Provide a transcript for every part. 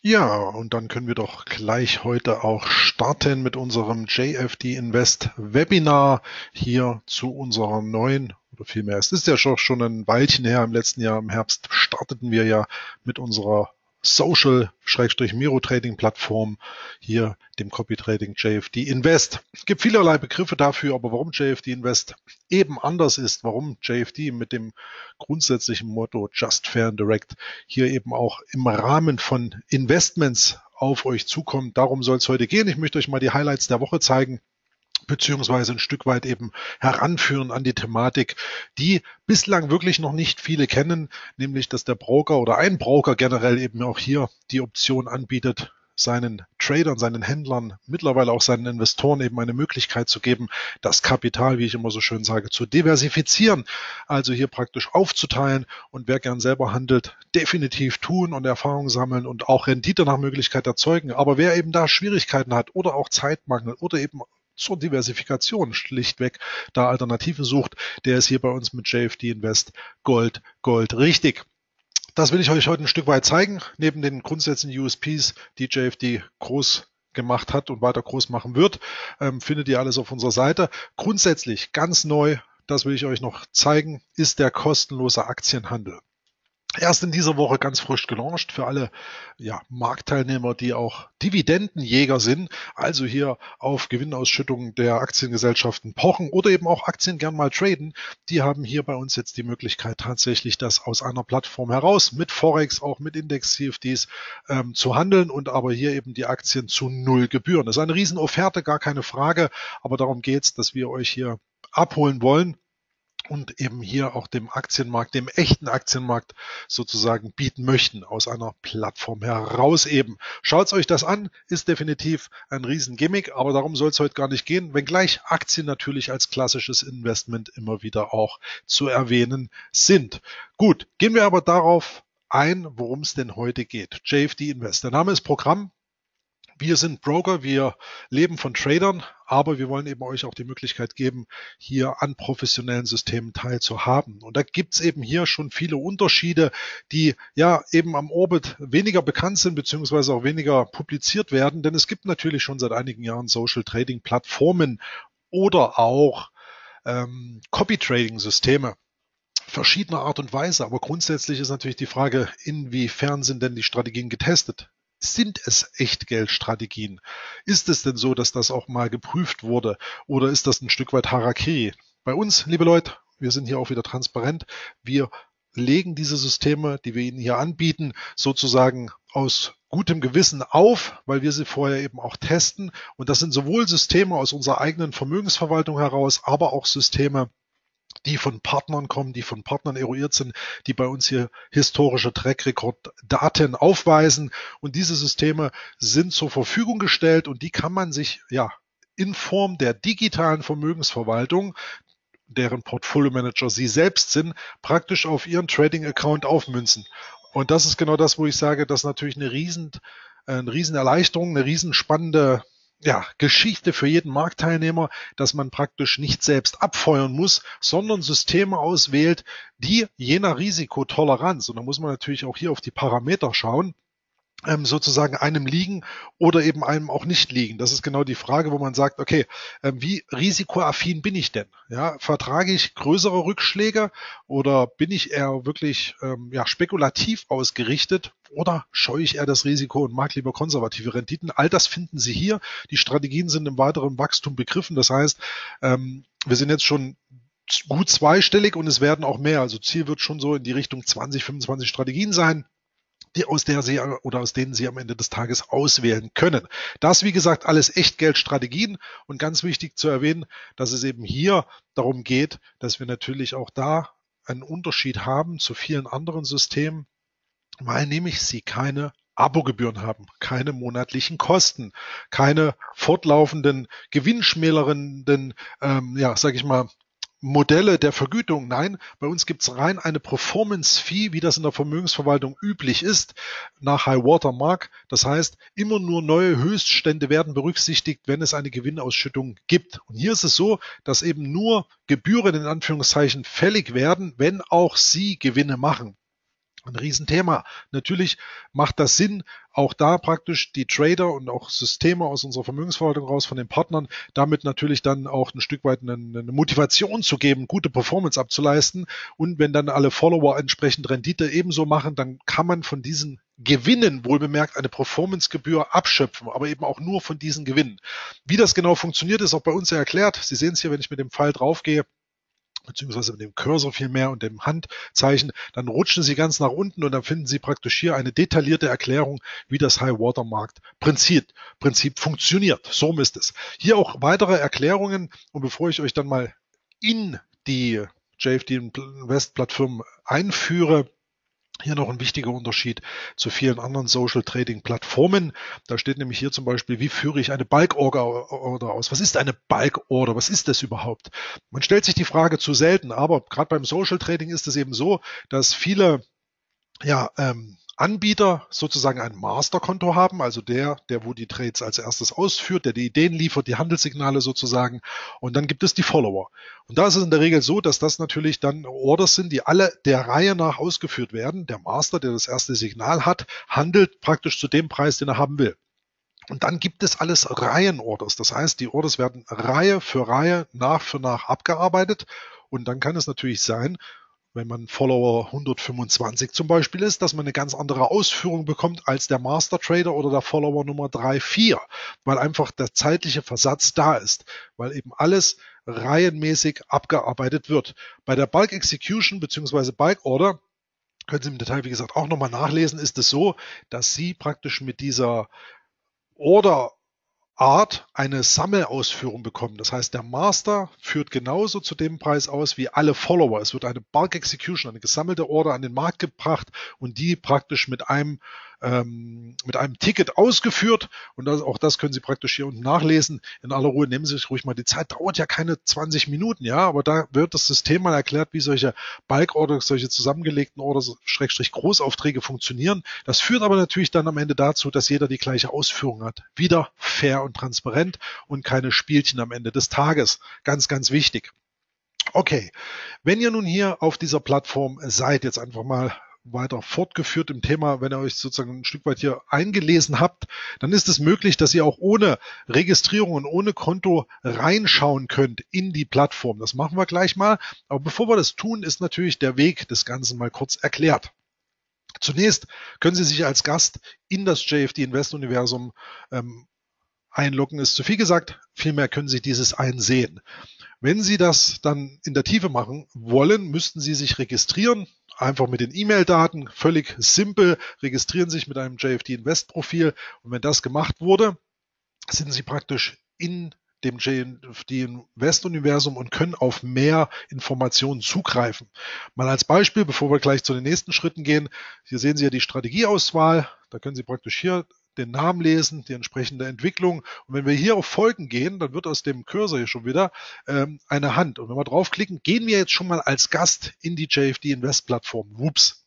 Ja, und dann können wir doch gleich heute auch starten mit unserem JFD Invest Webinar hier zu unserer neuen, oder vielmehr, es ist ja schon ein Weilchen her, im letzten Jahr im Herbst starteten wir ja mit unserer Social-Miro-Trading-Plattform, hier dem Copy-Trading JFD Invest. Es gibt vielerlei Begriffe dafür, aber warum JFD Invest eben anders ist, warum JFD mit dem grundsätzlichen Motto Just Fair and Direct hier eben auch im Rahmen von Investments auf euch zukommt. Darum soll es heute gehen. Ich möchte euch mal die Highlights der Woche zeigen beziehungsweise ein Stück weit eben heranführen an die Thematik, die bislang wirklich noch nicht viele kennen, nämlich dass der Broker oder ein Broker generell eben auch hier die Option anbietet, seinen Tradern, seinen Händlern, mittlerweile auch seinen Investoren eben eine Möglichkeit zu geben, das Kapital, wie ich immer so schön sage, zu diversifizieren, also hier praktisch aufzuteilen und wer gern selber handelt, definitiv tun und Erfahrung sammeln und auch Rendite nach Möglichkeit erzeugen. Aber wer eben da Schwierigkeiten hat oder auch Zeitmangel oder eben zur Diversifikation schlichtweg da Alternativen sucht, der ist hier bei uns mit JFD Invest Gold, Gold richtig. Das will ich euch heute ein Stück weit zeigen, neben den grundsätzlichen USPs, die JFD groß gemacht hat und weiter groß machen wird, ähm, findet ihr alles auf unserer Seite. Grundsätzlich ganz neu, das will ich euch noch zeigen, ist der kostenlose Aktienhandel erst in dieser Woche ganz frisch gelauncht für alle ja, Marktteilnehmer, die auch Dividendenjäger sind, also hier auf Gewinnausschüttungen der Aktiengesellschaften pochen oder eben auch Aktien gern mal traden. Die haben hier bei uns jetzt die Möglichkeit tatsächlich das aus einer Plattform heraus mit Forex, auch mit Index-CFDs ähm, zu handeln und aber hier eben die Aktien zu null Gebühren. Das ist eine Riesenofferte, gar keine Frage, aber darum geht's, dass wir euch hier abholen wollen und eben hier auch dem Aktienmarkt, dem echten Aktienmarkt sozusagen bieten möchten, aus einer Plattform heraus eben. Schaut euch das an, ist definitiv ein Riesengimmick, aber darum soll es heute gar nicht gehen, wenngleich Aktien natürlich als klassisches Investment immer wieder auch zu erwähnen sind. Gut, gehen wir aber darauf ein, worum es denn heute geht. JFD Invest. Der Name ist Programm, wir sind Broker, wir leben von Tradern, aber wir wollen eben euch auch die Möglichkeit geben, hier an professionellen Systemen teilzuhaben. Und da gibt's eben hier schon viele Unterschiede, die ja eben am Orbit weniger bekannt sind, beziehungsweise auch weniger publiziert werden, denn es gibt natürlich schon seit einigen Jahren Social Trading Plattformen oder auch ähm, Copy Trading Systeme verschiedener Art und Weise. Aber grundsätzlich ist natürlich die Frage, inwiefern sind denn die Strategien getestet? Sind es Echtgeldstrategien? Ist es denn so, dass das auch mal geprüft wurde? Oder ist das ein Stück weit Harakiri? Bei uns, liebe Leute, wir sind hier auch wieder transparent. Wir legen diese Systeme, die wir Ihnen hier anbieten, sozusagen aus gutem Gewissen auf, weil wir sie vorher eben auch testen. Und das sind sowohl Systeme aus unserer eigenen Vermögensverwaltung heraus, aber auch Systeme, die von Partnern kommen, die von Partnern eruiert sind, die bei uns hier historische Track Record Daten aufweisen. Und diese Systeme sind zur Verfügung gestellt und die kann man sich ja in Form der digitalen Vermögensverwaltung deren Portfolio Manager Sie selbst sind, praktisch auf Ihren Trading Account aufmünzen. Und das ist genau das, wo ich sage, das ist natürlich eine riesen, eine riesen Erleichterung, eine riesen spannende ja, Geschichte für jeden Marktteilnehmer, dass man praktisch nicht selbst abfeuern muss, sondern Systeme auswählt, die je nach Risikotoleranz, und da muss man natürlich auch hier auf die Parameter schauen, ähm, sozusagen einem liegen oder eben einem auch nicht liegen. Das ist genau die Frage, wo man sagt, okay, ähm, wie risikoaffin bin ich denn? Ja, vertrage ich größere Rückschläge oder bin ich eher wirklich ähm, ja, spekulativ ausgerichtet oder scheue ich eher das Risiko und mag lieber konservative Renditen? All das finden Sie hier. Die Strategien sind im weiteren Wachstum begriffen. Das heißt, ähm, wir sind jetzt schon gut zweistellig und es werden auch mehr. Also Ziel wird schon so in die Richtung 20, 25 Strategien sein die, aus der Sie oder aus denen Sie am Ende des Tages auswählen können. Das, wie gesagt, alles Echtgeldstrategien und ganz wichtig zu erwähnen, dass es eben hier darum geht, dass wir natürlich auch da einen Unterschied haben zu vielen anderen Systemen, weil nämlich Sie keine Abogebühren haben, keine monatlichen Kosten, keine fortlaufenden gewinnschmälernden, ähm, ja, sag ich mal, Modelle der Vergütung. Nein, bei uns gibt es rein eine Performance-Fee, wie das in der Vermögensverwaltung üblich ist, nach High Water Mark. Das heißt, immer nur neue Höchststände werden berücksichtigt, wenn es eine Gewinnausschüttung gibt. Und hier ist es so, dass eben nur Gebühren in Anführungszeichen fällig werden, wenn auch Sie Gewinne machen. Ein Riesenthema. Natürlich macht das Sinn, auch da praktisch die Trader und auch Systeme aus unserer Vermögensverwaltung raus von den Partnern, damit natürlich dann auch ein Stück weit eine, eine Motivation zu geben, gute Performance abzuleisten. Und wenn dann alle Follower entsprechend Rendite ebenso machen, dann kann man von diesen Gewinnen, wohlbemerkt, eine Performancegebühr abschöpfen, aber eben auch nur von diesen Gewinnen. Wie das genau funktioniert, ist auch bei uns ja erklärt. Sie sehen es hier, wenn ich mit dem Pfeil draufgehe beziehungsweise mit dem Cursor vielmehr und dem Handzeichen, dann rutschen Sie ganz nach unten und dann finden Sie praktisch hier eine detaillierte Erklärung, wie das High Water Markt Prinzip, Prinzip funktioniert. So ist es. Hier auch weitere Erklärungen und bevor ich euch dann mal in die JFD Invest Plattform einführe, hier noch ein wichtiger Unterschied zu vielen anderen Social Trading Plattformen. Da steht nämlich hier zum Beispiel, wie führe ich eine Bulk Order aus? Was ist eine Bulk Order? Was ist das überhaupt? Man stellt sich die Frage zu selten, aber gerade beim Social Trading ist es eben so, dass viele ja, ähm, Anbieter sozusagen ein Masterkonto haben, also der, der wo die Trades als erstes ausführt, der die Ideen liefert, die Handelssignale sozusagen. Und dann gibt es die Follower. Und da ist es in der Regel so, dass das natürlich dann Orders sind, die alle der Reihe nach ausgeführt werden. Der Master, der das erste Signal hat, handelt praktisch zu dem Preis, den er haben will. Und dann gibt es alles Reihenorders. Das heißt, die Orders werden Reihe für Reihe nach für nach abgearbeitet. Und dann kann es natürlich sein, wenn man Follower 125 zum Beispiel ist, dass man eine ganz andere Ausführung bekommt als der Master Trader oder der Follower Nummer 3, 4, weil einfach der zeitliche Versatz da ist, weil eben alles reihenmäßig abgearbeitet wird. Bei der Bulk Execution bzw. Bulk Order können Sie im Detail, wie gesagt, auch nochmal nachlesen, ist es so, dass Sie praktisch mit dieser Order Art eine Sammelausführung bekommen. Das heißt, der Master führt genauso zu dem Preis aus wie alle Follower. Es wird eine Bulk Execution, eine gesammelte Order an den Markt gebracht und die praktisch mit einem ähm, mit einem Ticket ausgeführt. Und das, auch das können Sie praktisch hier unten nachlesen. In aller Ruhe nehmen Sie sich ruhig mal die Zeit. Dauert ja keine 20 Minuten, ja, aber da wird das System mal erklärt, wie solche Bulk-Orders, solche zusammengelegten Orders, Schrägstrich Großaufträge funktionieren. Das führt aber natürlich dann am Ende dazu, dass jeder die gleiche Ausführung hat. Wieder fair und transparent und keine Spielchen am Ende des Tages. Ganz, ganz wichtig. Okay, wenn ihr nun hier auf dieser Plattform seid, jetzt einfach mal weiter fortgeführt im Thema, wenn ihr euch sozusagen ein Stück weit hier eingelesen habt, dann ist es möglich, dass ihr auch ohne Registrierung und ohne Konto reinschauen könnt in die Plattform. Das machen wir gleich mal. Aber bevor wir das tun, ist natürlich der Weg des Ganzen mal kurz erklärt. Zunächst können Sie sich als Gast in das JFD Invest Universum ähm, einloggen, ist zu viel gesagt. Vielmehr können Sie dieses einsehen. Wenn Sie das dann in der Tiefe machen wollen, müssten Sie sich registrieren einfach mit den E-Mail-Daten, völlig simpel, registrieren sich mit einem JFD Invest Profil und wenn das gemacht wurde, sind Sie praktisch in dem JFD Invest Universum und können auf mehr Informationen zugreifen. Mal als Beispiel, bevor wir gleich zu den nächsten Schritten gehen. Hier sehen Sie ja die Strategieauswahl. Da können Sie praktisch hier den Namen lesen, die entsprechende Entwicklung. Und wenn wir hier auf Folgen gehen, dann wird aus dem Cursor hier schon wieder ähm, eine Hand. Und wenn wir draufklicken, gehen wir jetzt schon mal als Gast in die JFD Invest Plattform. Whoops.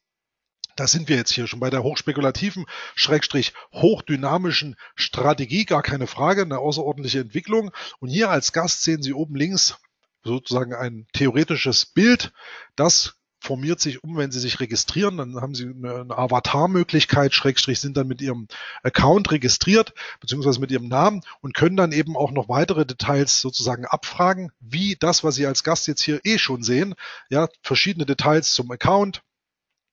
Da sind wir jetzt hier schon bei der hochspekulativen, schrägstrich hochdynamischen Strategie, gar keine Frage, eine außerordentliche Entwicklung. Und hier als Gast sehen Sie oben links sozusagen ein theoretisches Bild, das formiert sich um, wenn Sie sich registrieren. Dann haben Sie eine, Avatar-Möglichkeit, Schrägstrich sind dann mit Ihrem Account registriert, beziehungsweise mit Ihrem Namen und können dann eben auch noch weitere Details sozusagen abfragen, wie das, was Sie als Gast jetzt hier eh schon sehen. Ja, verschiedene Details zum Account,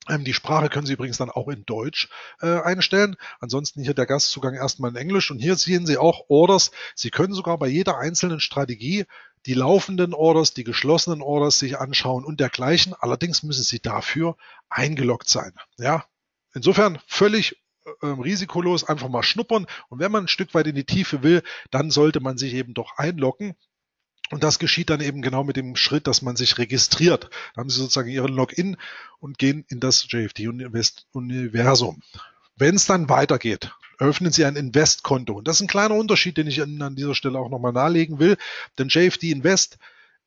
ähm, die Sprache können Sie übrigens dann auch in Deutsch äh, einstellen. Ansonsten hier der Gastzugang erstmal in Englisch. Und hier sehen Sie auch Orders. Sie können sogar bei jeder einzelnen Strategie die laufenden Orders, die geschlossenen Orders sich anschauen und dergleichen. Allerdings müssen Sie dafür eingeloggt sein. Ja, insofern völlig äh, risikolos einfach mal schnuppern. Und wenn man ein Stück weit in die Tiefe will, dann sollte man sich eben doch einloggen. Und das geschieht dann eben genau mit dem Schritt, dass man sich registriert. Da haben Sie sozusagen Ihren Login und gehen in das JFD Universum. Wenn es dann weitergeht, öffnen Sie ein Investkonto. Und das ist ein kleiner Unterschied, den ich Ihnen an dieser Stelle auch nochmal nahelegen will. Denn JFD Invest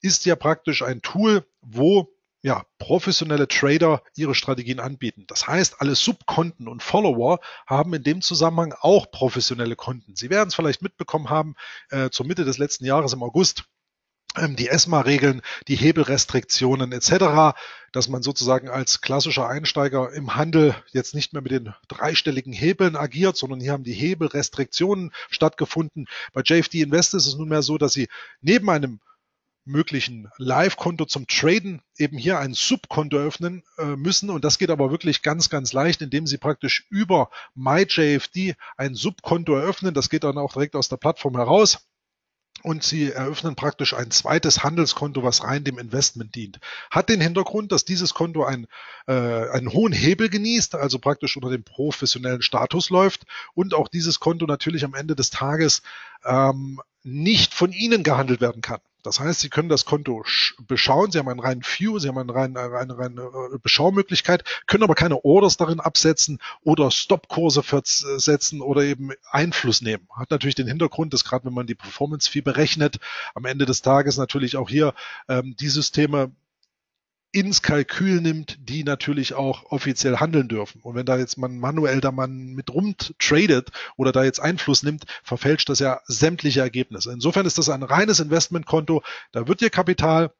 ist ja praktisch ein Tool, wo ja, professionelle Trader ihre Strategien anbieten. Das heißt, alle Subkonten und Follower haben in dem Zusammenhang auch professionelle Konten. Sie werden es vielleicht mitbekommen haben, äh, zur Mitte des letzten Jahres im August die ESMA-Regeln, die Hebelrestriktionen etc., dass man sozusagen als klassischer Einsteiger im Handel jetzt nicht mehr mit den dreistelligen Hebeln agiert, sondern hier haben die Hebelrestriktionen stattgefunden. Bei JFD Invest ist es nunmehr so, dass sie neben einem möglichen Live-Konto zum Traden eben hier ein Subkonto öffnen äh, müssen. Und das geht aber wirklich ganz, ganz leicht, indem Sie praktisch über MyJFD ein Subkonto eröffnen. Das geht dann auch direkt aus der Plattform heraus und sie eröffnen praktisch ein zweites Handelskonto, was rein dem Investment dient. Hat den Hintergrund, dass dieses Konto ein, äh, einen hohen Hebel genießt, also praktisch unter dem professionellen Status läuft und auch dieses Konto natürlich am Ende des Tages ähm, nicht von Ihnen gehandelt werden kann. Das heißt, Sie können das Konto beschauen, Sie haben einen reinen View, Sie haben eine reine, eine reine äh, Beschaumöglichkeit, können aber keine Orders darin absetzen oder Stopkurse setzen oder eben Einfluss nehmen. Hat natürlich den Hintergrund, dass gerade wenn man die Performance-Fee berechnet, am Ende des Tages natürlich auch hier ähm, die Systeme ins Kalkül nimmt, die natürlich auch offiziell handeln dürfen. Und wenn da jetzt man manuell da man mit rum tradet oder da jetzt Einfluss nimmt, verfälscht das ja sämtliche Ergebnisse. Insofern ist das ein reines Investmentkonto. Da wird Ihr Kapital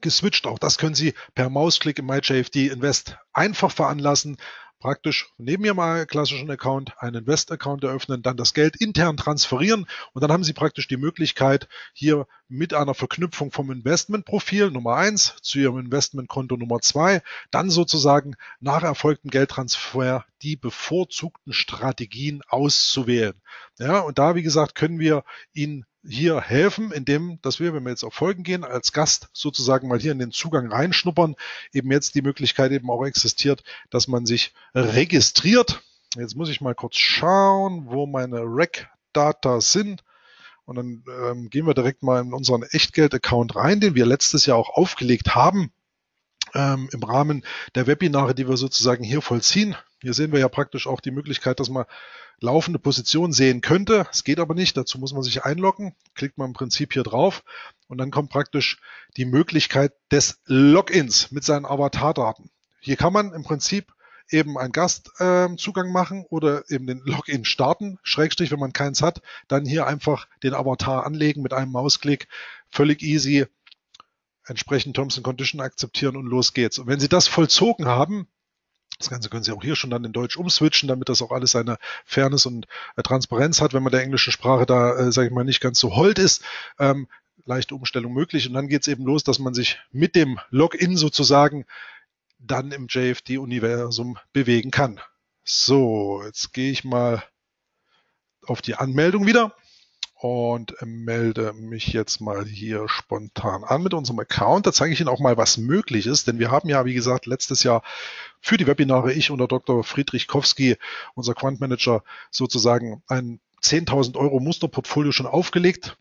geswitcht. Auch das können Sie per Mausklick im MyJFD Invest einfach veranlassen praktisch neben Ihrem klassischen Account einen Invest-Account eröffnen, dann das Geld intern transferieren und dann haben Sie praktisch die Möglichkeit, hier mit einer Verknüpfung vom Investmentprofil Nummer eins zu Ihrem Investmentkonto Nummer zwei, dann sozusagen nach erfolgtem Geldtransfer die bevorzugten Strategien auszuwählen. Ja, und da, wie gesagt, können wir Ihnen hier helfen, indem, dass wir, wenn wir jetzt auf Folgen gehen, als Gast sozusagen mal hier in den Zugang reinschnuppern, eben jetzt die Möglichkeit eben auch existiert, dass man sich registriert. Jetzt muss ich mal kurz schauen, wo meine Rec-Data sind. Und dann ähm, gehen wir direkt mal in unseren Echtgeld-Account rein, den wir letztes Jahr auch aufgelegt haben ähm, im Rahmen der Webinare, die wir sozusagen hier vollziehen. Hier sehen wir ja praktisch auch die Möglichkeit, dass man laufende Position sehen könnte. Es geht aber nicht, dazu muss man sich einloggen. Klickt man im Prinzip hier drauf und dann kommt praktisch die Möglichkeit des Logins mit seinen Avatardaten. Hier kann man im Prinzip eben einen Gastzugang äh, machen oder eben den Login starten. Schrägstrich, wenn man keins hat, dann hier einfach den Avatar anlegen mit einem Mausklick. Völlig easy. Entsprechend Terms and Condition akzeptieren und los geht's. Und wenn Sie das vollzogen haben, das Ganze können Sie auch hier schon dann in Deutsch umswitchen, damit das auch alles seine Fairness und äh, Transparenz hat, wenn man der englischen Sprache da, äh, sage ich mal, nicht ganz so hold ist. Ähm, leichte Umstellung möglich. Und dann geht es eben los, dass man sich mit dem Login sozusagen dann im JFD-Universum bewegen kann. So, jetzt gehe ich mal auf die Anmeldung wieder und melde mich jetzt mal hier spontan an mit unserem Account. Da zeige ich Ihnen auch mal, was möglich ist, denn wir haben ja, wie gesagt, letztes Jahr für die Webinare ich und der Dr. Friedrich Kowski, unser Quantmanager, sozusagen ein 10.000 Euro Musterportfolio schon aufgelegt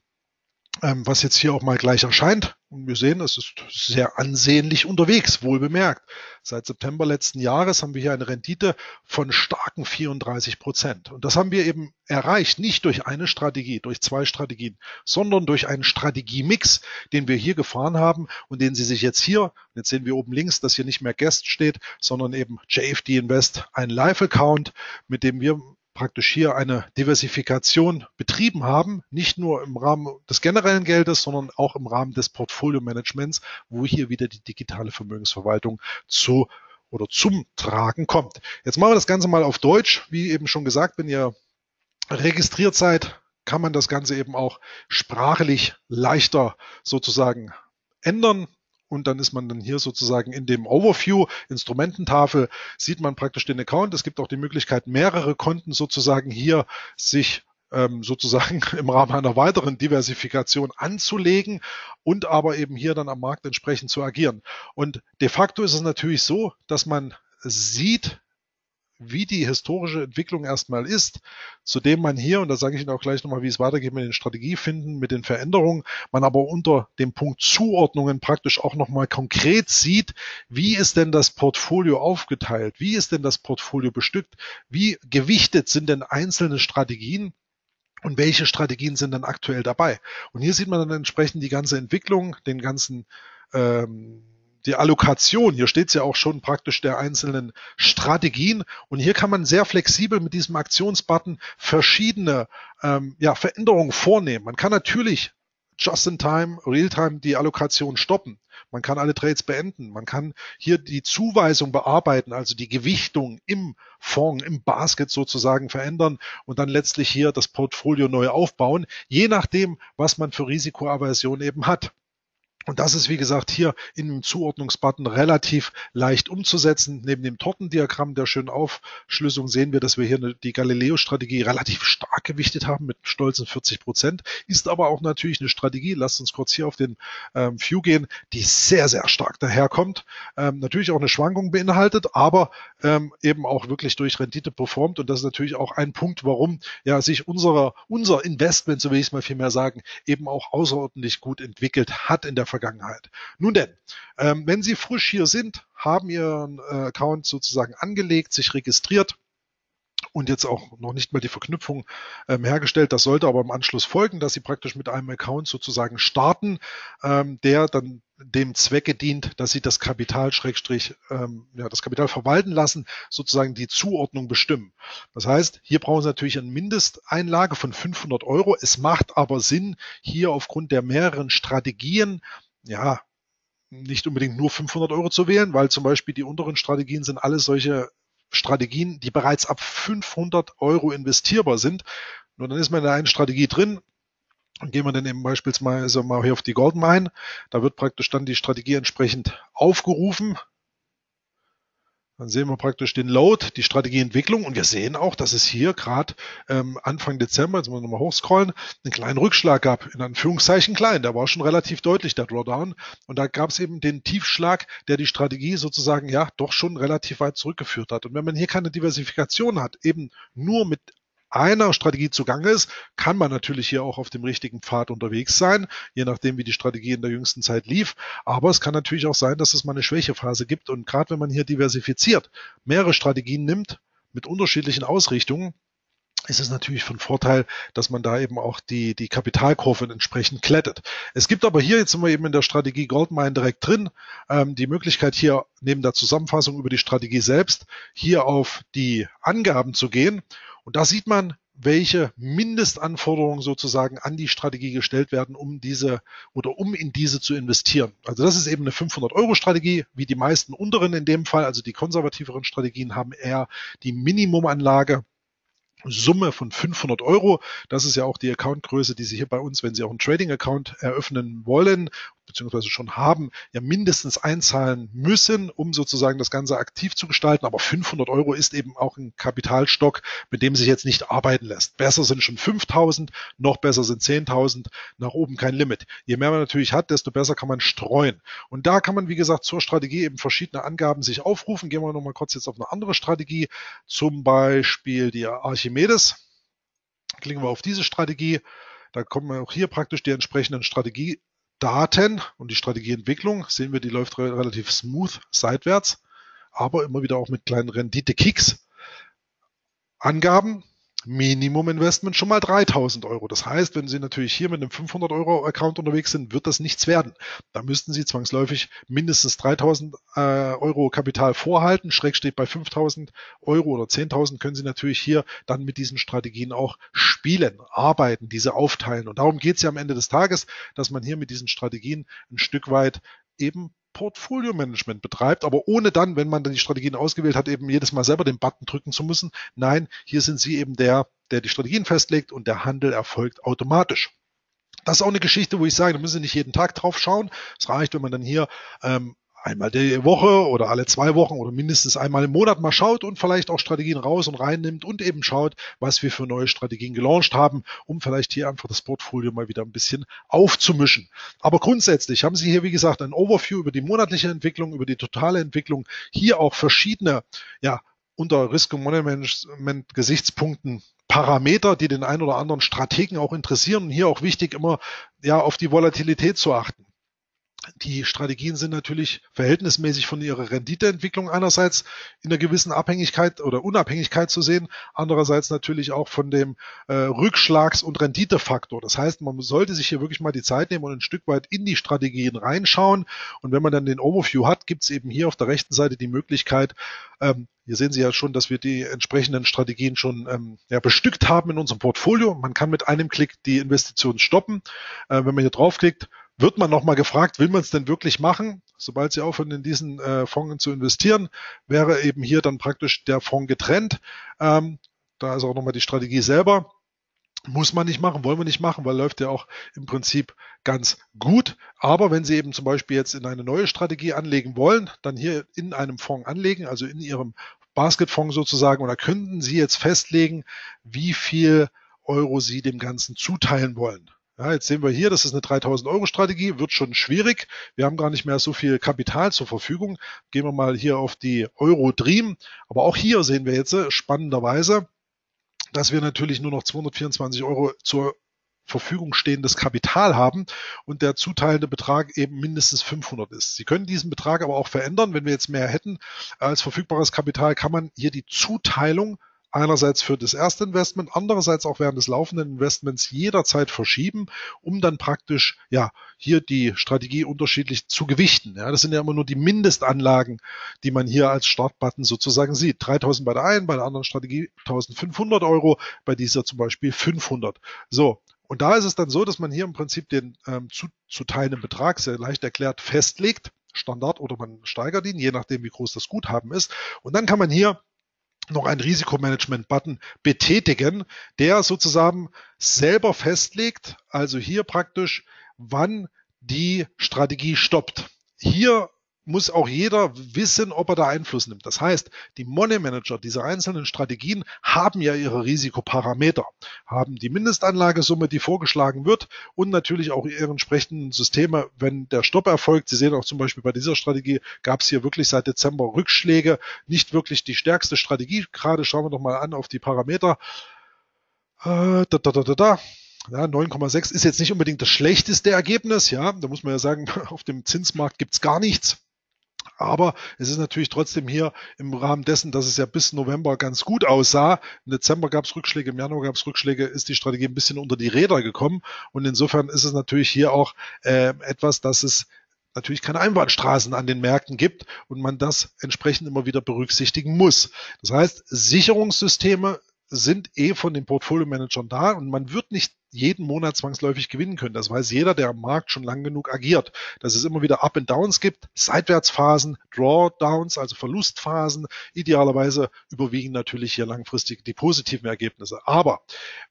ähm, was jetzt hier auch mal gleich erscheint. Und wir sehen, es ist sehr ansehnlich unterwegs, wohl bemerkt. Seit September letzten Jahres haben wir hier eine Rendite von starken 34 Prozent. Und das haben wir eben erreicht, nicht durch eine Strategie, durch zwei Strategien, sondern durch einen Strategiemix, den wir hier gefahren haben und den Sie sich jetzt hier, jetzt sehen wir oben links, dass hier nicht mehr Guest steht, sondern eben JFD Invest, ein Live-Account, mit dem wir praktisch hier eine Diversifikation betrieben haben, nicht nur im Rahmen des generellen Geldes, sondern auch im Rahmen des Portfolio-Managements, wo hier wieder die digitale Vermögensverwaltung zu oder zum Tragen kommt. Jetzt machen wir das Ganze mal auf Deutsch. Wie eben schon gesagt, wenn ihr registriert seid, kann man das Ganze eben auch sprachlich leichter sozusagen ändern und dann ist man dann hier sozusagen in dem Overview, Instrumententafel, sieht man praktisch den Account. Es gibt auch die Möglichkeit, mehrere Konten sozusagen hier sich ähm, sozusagen im Rahmen einer weiteren Diversifikation anzulegen und aber eben hier dann am Markt entsprechend zu agieren. Und de facto ist es natürlich so, dass man sieht, wie die historische Entwicklung erstmal ist, zu dem man hier, und da sage ich Ihnen auch gleich nochmal, wie es weitergeht mit den Strategiefinden, mit den Veränderungen, man aber unter dem Punkt Zuordnungen praktisch auch nochmal konkret sieht, wie ist denn das Portfolio aufgeteilt, wie ist denn das Portfolio bestückt, wie gewichtet sind denn einzelne Strategien, und welche Strategien sind dann aktuell dabei? Und hier sieht man dann entsprechend die ganze Entwicklung, den ganzen ähm, die Allokation, hier steht es ja auch schon praktisch der einzelnen Strategien und hier kann man sehr flexibel mit diesem Aktionsbutton verschiedene ähm, ja, Veränderungen vornehmen. Man kann natürlich just in time, real time die Allokation stoppen. Man kann alle Trades beenden. Man kann hier die Zuweisung bearbeiten, also die Gewichtung im Fonds, im Basket sozusagen verändern und dann letztlich hier das Portfolio neu aufbauen, je nachdem, was man für Risikoaversion eben hat. Und das ist, wie gesagt, hier in dem Zuordnungsbutton relativ leicht umzusetzen. Neben dem Tortendiagramm der schönen Aufschlüsselung sehen wir, dass wir hier die Galileo-Strategie relativ stark gewichtet haben mit stolzen 40 Prozent. Ist aber auch natürlich eine Strategie, lasst uns kurz hier auf den ähm, View gehen, die sehr, sehr stark daherkommt. Ähm, natürlich auch eine Schwankung beinhaltet, aber ähm, eben auch wirklich durch Rendite performt. Und das ist natürlich auch ein Punkt, warum ja sich unserer, unser Investment, so will ich es mal viel mehr sagen, eben auch außerordentlich gut entwickelt hat in der Vergangenheit. Nun denn, ähm, wenn Sie frisch hier sind, haben Ihren äh, Account sozusagen angelegt, sich registriert, und jetzt auch noch nicht mal die Verknüpfung ähm, hergestellt. Das sollte aber im Anschluss folgen, dass Sie praktisch mit einem Account sozusagen starten, ähm, der dann dem Zwecke dient, dass Sie das Kapital Schrägstrich, ähm, ja, das Kapital verwalten lassen, sozusagen die Zuordnung bestimmen. Das heißt, hier brauchen Sie natürlich eine Mindesteinlage von 500 Euro. Es macht aber Sinn, hier aufgrund der mehreren Strategien, ja, nicht unbedingt nur 500 Euro zu wählen, weil zum Beispiel die unteren Strategien sind alle solche Strategien, die bereits ab 500 Euro investierbar sind. Nur dann ist man in der einen Strategie drin. Gehen wir dann eben beispielsweise mal hier auf die Goldmine. Da wird praktisch dann die Strategie entsprechend aufgerufen. Dann sehen wir praktisch den Load, die Strategieentwicklung und wir sehen auch, dass es hier gerade ähm, Anfang Dezember, jetzt müssen wir nochmal hochscrollen, einen kleinen Rückschlag gab, in Anführungszeichen klein, der war schon relativ deutlich, der Drawdown. Und da gab es eben den Tiefschlag, der die Strategie sozusagen ja doch schon relativ weit zurückgeführt hat. Und wenn man hier keine Diversifikation hat, eben nur mit einer Strategie zugange ist, kann man natürlich hier auch auf dem richtigen Pfad unterwegs sein, je nachdem, wie die Strategie in der jüngsten Zeit lief. Aber es kann natürlich auch sein, dass es mal eine Schwächephase gibt. Und gerade wenn man hier diversifiziert, mehrere Strategien nimmt mit unterschiedlichen Ausrichtungen, ist es natürlich von Vorteil, dass man da eben auch die, die Kapitalkurve entsprechend klettet. Es gibt aber hier, jetzt sind wir eben in der Strategie Goldmine direkt drin, ähm, die Möglichkeit hier neben der Zusammenfassung über die Strategie selbst hier auf die Angaben zu gehen und da sieht man, welche Mindestanforderungen sozusagen an die Strategie gestellt werden, um diese oder um in diese zu investieren. Also das ist eben eine 500 Euro Strategie, wie die meisten unteren in dem Fall, also die konservativeren Strategien haben eher die Minimumanlage Summe von 500 Euro. Das ist ja auch die Accountgröße, die Sie hier bei uns, wenn Sie auch einen Trading-Account eröffnen wollen, beziehungsweise schon haben, ja mindestens einzahlen müssen, um sozusagen das Ganze aktiv zu gestalten. Aber 500 Euro ist eben auch ein Kapitalstock, mit dem sich jetzt nicht arbeiten lässt. Besser sind schon 5000, noch besser sind 10.000, nach oben kein Limit. Je mehr man natürlich hat, desto besser kann man streuen. Und da kann man, wie gesagt, zur Strategie eben verschiedene Angaben sich aufrufen. Gehen wir nochmal kurz jetzt auf eine andere Strategie, zum Beispiel die Archimedes. Klicken wir auf diese Strategie. Da kommen auch hier praktisch die entsprechenden Strategie Daten und die Strategieentwicklung sehen wir, die läuft relativ smooth seitwärts, aber immer wieder auch mit kleinen Rendite-Kicks. Angaben, Minimum-Investment schon mal 3000 Euro. Das heißt, wenn Sie natürlich hier mit einem 500 Euro Account unterwegs sind, wird das nichts werden. Da müssten Sie zwangsläufig mindestens 3000 äh, Euro Kapital vorhalten. Schräg steht bei 5000 Euro oder 10.000 können Sie natürlich hier dann mit diesen Strategien auch spielen, arbeiten, diese aufteilen. Und darum geht es ja am Ende des Tages, dass man hier mit diesen Strategien ein Stück weit eben Portfolio-Management betreibt, aber ohne dann, wenn man dann die Strategien ausgewählt hat, eben jedes Mal selber den Button drücken zu müssen. Nein, hier sind Sie eben der, der die Strategien festlegt und der Handel erfolgt automatisch. Das ist auch eine Geschichte, wo ich sage, da müssen Sie nicht jeden Tag drauf schauen. Es reicht, wenn man dann hier ähm, einmal die Woche oder alle zwei Wochen oder mindestens einmal im Monat mal schaut und vielleicht auch Strategien raus und reinnimmt und eben schaut, was wir für neue Strategien gelauncht haben, um vielleicht hier einfach das Portfolio mal wieder ein bisschen aufzumischen. Aber grundsätzlich haben Sie hier, wie gesagt, ein Overview über die monatliche Entwicklung, über die totale Entwicklung, hier auch verschiedene, ja, unter Risk und Money Management Gesichtspunkten Parameter, die den einen oder anderen Strategen auch interessieren und hier auch wichtig immer ja auf die Volatilität zu achten. Die Strategien sind natürlich verhältnismäßig von ihrer Renditeentwicklung einerseits in einer gewissen Abhängigkeit oder Unabhängigkeit zu sehen, andererseits natürlich auch von dem äh, Rückschlags- und Renditefaktor. Das heißt, man sollte sich hier wirklich mal die Zeit nehmen und ein Stück weit in die Strategien reinschauen. Und wenn man dann den Overview hat, gibt es eben hier auf der rechten Seite die Möglichkeit, ähm, hier sehen Sie ja schon, dass wir die entsprechenden Strategien schon ähm, ja, bestückt haben in unserem Portfolio. Man kann mit einem Klick die Investition stoppen. Äh, wenn man hier draufklickt, wird man nochmal gefragt, will man es denn wirklich machen? Sobald Sie aufhören, in diesen äh, Fonds zu investieren, wäre eben hier dann praktisch der Fonds getrennt. Ähm, da ist auch nochmal die Strategie selber. Muss man nicht machen, wollen wir nicht machen, weil läuft ja auch im Prinzip ganz gut. Aber wenn Sie eben zum Beispiel jetzt in eine neue Strategie anlegen wollen, dann hier in einem Fonds anlegen, also in Ihrem Basketfonds sozusagen, da könnten Sie jetzt festlegen, wie viel Euro Sie dem Ganzen zuteilen wollen. Ja, jetzt sehen wir hier, das ist eine 3000 Euro Strategie, wird schon schwierig. Wir haben gar nicht mehr so viel Kapital zur Verfügung. Gehen wir mal hier auf die Euro Dream. Aber auch hier sehen wir jetzt äh, spannenderweise, dass wir natürlich nur noch 224 Euro zur Verfügung stehendes Kapital haben und der zuteilende Betrag eben mindestens 500 ist. Sie können diesen Betrag aber auch verändern. Wenn wir jetzt mehr hätten als verfügbares Kapital, kann man hier die Zuteilung einerseits für das erste Investment, andererseits auch während des laufenden Investments jederzeit verschieben, um dann praktisch ja hier die Strategie unterschiedlich zu gewichten. Ja, das sind ja immer nur die Mindestanlagen, die man hier als Startbutton sozusagen sieht. 3000 bei der einen, bei der anderen Strategie 1500 Euro, bei dieser zum Beispiel 500. So. Und da ist es dann so, dass man hier im Prinzip den ähm, zu, zu teilenden Betrag sehr leicht erklärt festlegt. Standard oder man steigert ihn, je nachdem, wie groß das Guthaben ist. Und dann kann man hier noch einen Risikomanagement-Button betätigen, der sozusagen selber festlegt, also hier praktisch, wann die Strategie stoppt. Hier muss auch jeder wissen, ob er da Einfluss nimmt. Das heißt, die Money Manager dieser einzelnen Strategien haben ja ihre Risikoparameter, haben die Mindestanlagesumme, die vorgeschlagen wird und natürlich auch ihre entsprechenden Systeme, wenn der Stopp erfolgt. Sie sehen auch zum Beispiel bei dieser Strategie gab es hier wirklich seit Dezember Rückschläge, nicht wirklich die stärkste Strategie. Gerade schauen wir doch mal an auf die Parameter. Äh, da, da, da, da, da. Ja, 9,6 ist jetzt nicht unbedingt das schlechteste Ergebnis. Ja, da muss man ja sagen, auf dem Zinsmarkt gibt's gar nichts. Aber es ist natürlich trotzdem hier im Rahmen dessen, dass es ja bis November ganz gut aussah. Im Dezember gab es Rückschläge, im Januar gab es Rückschläge, ist die Strategie ein bisschen unter die Räder gekommen. Und insofern ist es natürlich hier auch äh, etwas, dass es natürlich keine Einbahnstraßen an den Märkten gibt und man das entsprechend immer wieder berücksichtigen muss. Das heißt, Sicherungssysteme sind eh von den Portfolio-Managern da und man wird nicht jeden Monat zwangsläufig gewinnen können. Das weiß jeder, der am Markt schon lang genug agiert. Dass es immer wieder Up and Downs gibt, Seitwärtsphasen, Drawdowns, also Verlustphasen. Idealerweise überwiegen natürlich hier langfristig die positiven Ergebnisse. Aber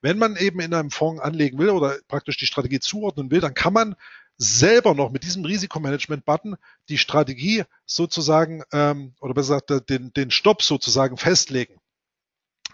wenn man eben in einem Fonds anlegen will oder praktisch die Strategie zuordnen will, dann kann man selber noch mit diesem Risikomanagement-Button die Strategie sozusagen ähm, oder besser gesagt den, den Stopp sozusagen festlegen.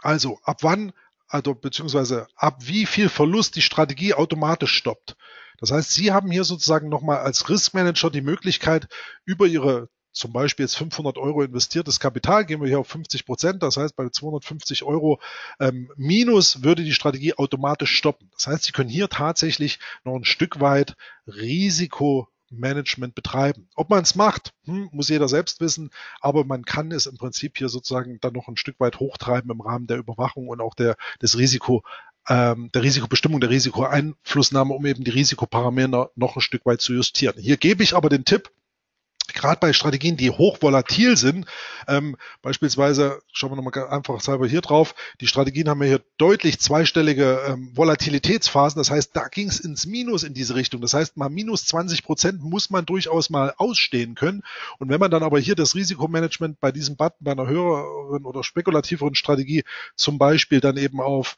Also ab wann, also beziehungsweise ab wie viel Verlust die Strategie automatisch stoppt. Das heißt, Sie haben hier sozusagen nochmal als Risk Manager die Möglichkeit, über Ihre zum Beispiel jetzt 500 Euro investiertes Kapital, gehen wir hier auf 50 Prozent, das heißt bei 250 Euro ähm, minus würde die Strategie automatisch stoppen. Das heißt, Sie können hier tatsächlich noch ein Stück weit Risiko Management betreiben. Ob man es macht, hm, muss jeder selbst wissen, aber man kann es im Prinzip hier sozusagen dann noch ein Stück weit hochtreiben im Rahmen der Überwachung und auch der, des Risiko, ähm, der Risikobestimmung, der Risikoeinflussnahme, um eben die Risikoparameter noch ein Stück weit zu justieren. Hier gebe ich aber den Tipp, gerade bei Strategien, die hochvolatil sind, ähm, beispielsweise, schauen wir nochmal einfach selber hier drauf, die Strategien haben ja hier deutlich zweistellige ähm, Volatilitätsphasen, das heißt, da ging es ins Minus in diese Richtung. Das heißt, mal minus 20 Prozent muss man durchaus mal ausstehen können. Und wenn man dann aber hier das Risikomanagement bei diesem Button, bei einer höheren oder spekulativeren Strategie zum Beispiel dann eben auf,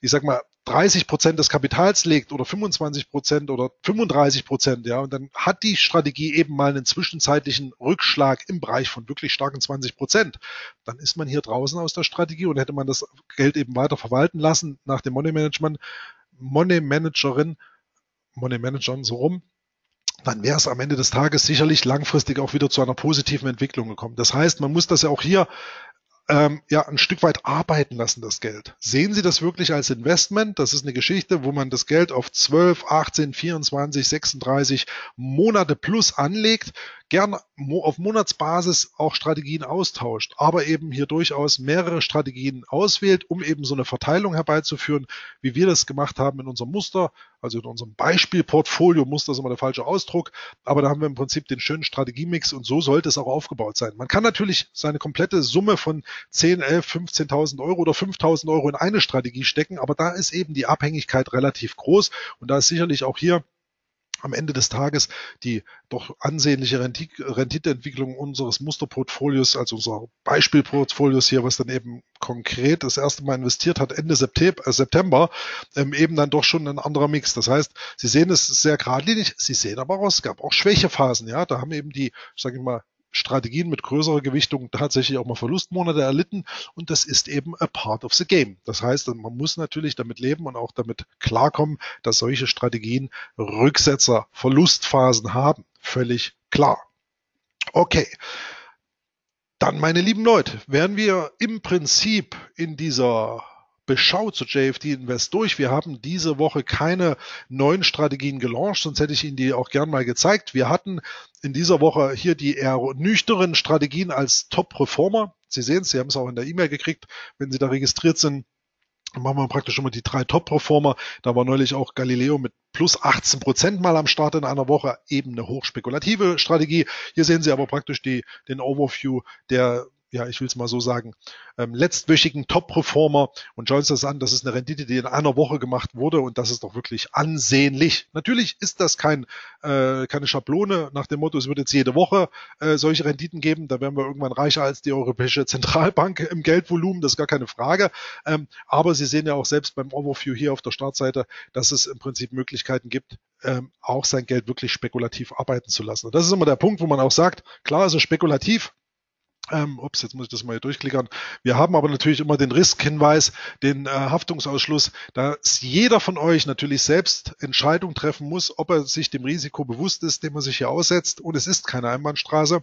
ich sag mal, 30 Prozent des Kapitals legt oder 25 Prozent oder 35 Prozent, ja, und dann hat die Strategie eben mal einen zwischenzeitlichen Rückschlag im Bereich von wirklich starken 20 Prozent, dann ist man hier draußen aus der Strategie und hätte man das Geld eben weiter verwalten lassen nach dem Money Management, Money Managerin, Money Managern so rum, dann wäre es am Ende des Tages sicherlich langfristig auch wieder zu einer positiven Entwicklung gekommen. Das heißt, man muss das ja auch hier ähm, ja ein Stück weit arbeiten lassen, das Geld. Sehen Sie das wirklich als Investment? Das ist eine Geschichte, wo man das Geld auf 12, 18, 24, 36 Monate plus anlegt, gern auf Monatsbasis auch Strategien austauscht, aber eben hier durchaus mehrere Strategien auswählt, um eben so eine Verteilung herbeizuführen, wie wir das gemacht haben in unserem Muster, also in unserem Beispielportfolio, Muster ist immer der falsche Ausdruck, aber da haben wir im Prinzip den schönen Strategiemix und so sollte es auch aufgebaut sein. Man kann natürlich seine komplette Summe von 10, 11, 15.000 Euro oder 5.000 Euro in eine Strategie stecken, aber da ist eben die Abhängigkeit relativ groß und da ist sicherlich auch hier am Ende des Tages die doch ansehnliche Renditeentwicklung unseres Musterportfolios, also unserer Beispielportfolios hier, was dann eben konkret das erste Mal investiert hat, Ende äh, September, ähm, eben dann doch schon ein anderer Mix. Das heißt, Sie sehen es sehr geradlinig, Sie sehen aber auch, es gab auch Schwächephasen, ja, da haben eben die, sage ich mal, Strategien mit größerer Gewichtung tatsächlich auch mal Verlustmonate erlitten und das ist eben a part of the game. Das heißt, man muss natürlich damit leben und auch damit klarkommen, dass solche Strategien Rücksetzer, Verlustphasen haben. Völlig klar. Okay. Dann, meine lieben Leute, werden wir im Prinzip in dieser Beschau zu JFD Invest durch. Wir haben diese Woche keine neuen Strategien gelauncht, sonst hätte ich Ihnen die auch gern mal gezeigt. Wir hatten in dieser Woche hier die eher nüchteren Strategien als Top-Performer. Sie sehen es, Sie haben es auch in der E-Mail gekriegt, wenn Sie da registriert sind. Machen wir praktisch immer die drei Top-Performer. Da war neulich auch Galileo mit plus 18 Prozent mal am Start in einer Woche. Eben eine hochspekulative Strategie. Hier sehen Sie aber praktisch die, den Overview der ja, ich will es mal so sagen, ähm, letztwöchigen Top-Performer und schauen Sie das an, das ist eine Rendite, die in einer Woche gemacht wurde und das ist doch wirklich ansehnlich. Natürlich ist das kein, äh, keine Schablone nach dem Motto, es wird jetzt jede Woche äh, solche Renditen geben, da werden wir irgendwann reicher als die Europäische Zentralbank im Geldvolumen, das ist gar keine Frage. Ähm, aber Sie sehen ja auch selbst beim Overview hier auf der Startseite, dass es im Prinzip Möglichkeiten gibt, ähm, auch sein Geld wirklich spekulativ arbeiten zu lassen. Und das ist immer der Punkt, wo man auch sagt, klar ist es spekulativ, ähm, ups, jetzt muss ich das mal hier durchklickern. Wir haben aber natürlich immer den Riskhinweis, den äh, Haftungsausschluss, dass jeder von euch natürlich selbst Entscheidung treffen muss, ob er sich dem Risiko bewusst ist, dem er sich hier aussetzt. Und es ist keine Einbahnstraße.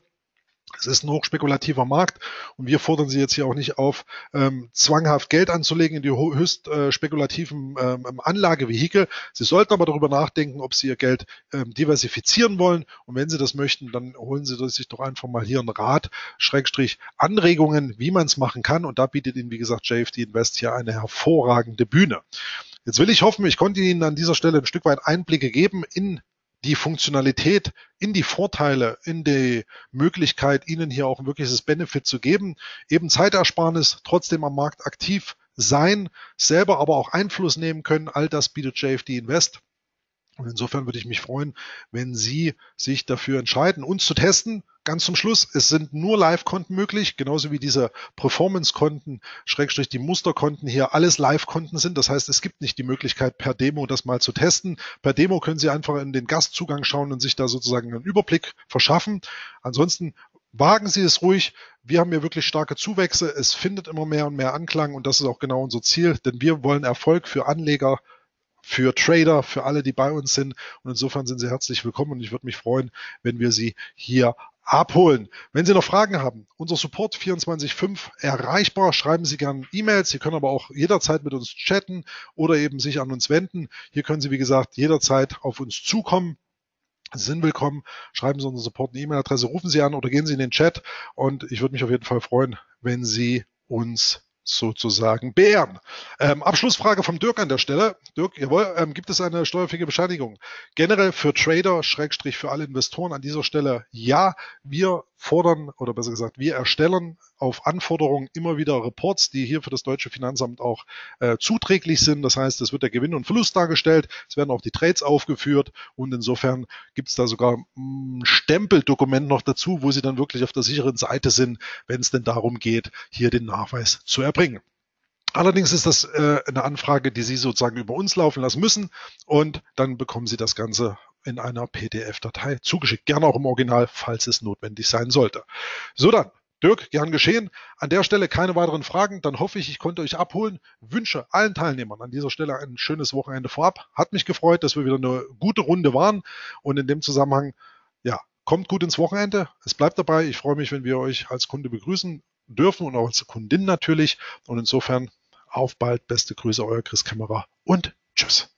Es ist ein hochspekulativer Markt und wir fordern Sie jetzt hier auch nicht auf, ähm, zwanghaft Geld anzulegen in die höchst äh, spekulativen ähm, Anlagevehikel. Sie sollten aber darüber nachdenken, ob Sie Ihr Geld ähm, diversifizieren wollen und wenn Sie das möchten, dann holen Sie sich doch einfach mal hier einen Rat, Schrägstrich Anregungen, wie man es machen kann und da bietet Ihnen, wie gesagt, JFD Invest hier eine hervorragende Bühne. Jetzt will ich hoffen, ich konnte Ihnen an dieser Stelle ein Stück weit Einblicke geben in die Funktionalität in die Vorteile, in die Möglichkeit, ihnen hier auch ein wirkliches Benefit zu geben, eben Zeitersparnis, trotzdem am Markt aktiv sein, selber aber auch Einfluss nehmen können. All das bietet JFD Invest. Und insofern würde ich mich freuen, wenn Sie sich dafür entscheiden, uns zu testen. Ganz zum Schluss, es sind nur Live-Konten möglich, genauso wie diese Performance-Konten, Schrägstrich die Musterkonten hier alles Live-Konten sind. Das heißt, es gibt nicht die Möglichkeit, per Demo das mal zu testen. Per Demo können Sie einfach in den Gastzugang schauen und sich da sozusagen einen Überblick verschaffen. Ansonsten wagen Sie es ruhig. Wir haben hier wirklich starke Zuwächse. Es findet immer mehr und mehr Anklang und das ist auch genau unser Ziel, denn wir wollen Erfolg für Anleger für Trader, für alle, die bei uns sind. Und insofern sind Sie herzlich willkommen und ich würde mich freuen, wenn wir Sie hier abholen. Wenn Sie noch Fragen haben, unser Support 24.5 erreichbar. Schreiben Sie gerne E-Mails. Sie können aber auch jederzeit mit uns chatten oder eben sich an uns wenden. Hier können Sie, wie gesagt, jederzeit auf uns zukommen. Sie sind willkommen. Schreiben Sie unseren Support eine E-Mail-Adresse, rufen Sie an oder gehen Sie in den Chat. Und ich würde mich auf jeden Fall freuen, wenn Sie uns sozusagen bären. Ähm, Abschlussfrage vom Dirk an der Stelle. Dirk, jawohl, ähm, gibt es eine steuerfähige Bescheinigung? Generell für Trader, Schrägstrich für alle Investoren an dieser Stelle ja. Wir fordern oder besser gesagt, wir erstellen auf Anforderung immer wieder Reports, die hier für das deutsche Finanzamt auch äh, zuträglich sind. Das heißt, es wird der Gewinn und Verlust dargestellt, es werden auch die Trades aufgeführt und insofern gibt es da sogar ein Stempeldokument noch dazu, wo Sie dann wirklich auf der sicheren Seite sind, wenn es denn darum geht, hier den Nachweis zu erbringen. Allerdings ist das äh, eine Anfrage, die Sie sozusagen über uns laufen lassen müssen und dann bekommen Sie das Ganze in einer PDF-Datei zugeschickt. Gerne auch im Original, falls es notwendig sein sollte. So dann, Dirk, gern geschehen. An der Stelle keine weiteren Fragen. Dann hoffe ich, ich konnte euch abholen. Wünsche allen Teilnehmern an dieser Stelle ein schönes Wochenende vorab. Hat mich gefreut, dass wir wieder eine gute Runde waren. Und in dem Zusammenhang, ja, kommt gut ins Wochenende. Es bleibt dabei. Ich freue mich, wenn wir euch als Kunde begrüßen dürfen und auch als Kundin natürlich. Und insofern auf bald, beste Grüße, euer Chris Kämmerer und tschüss.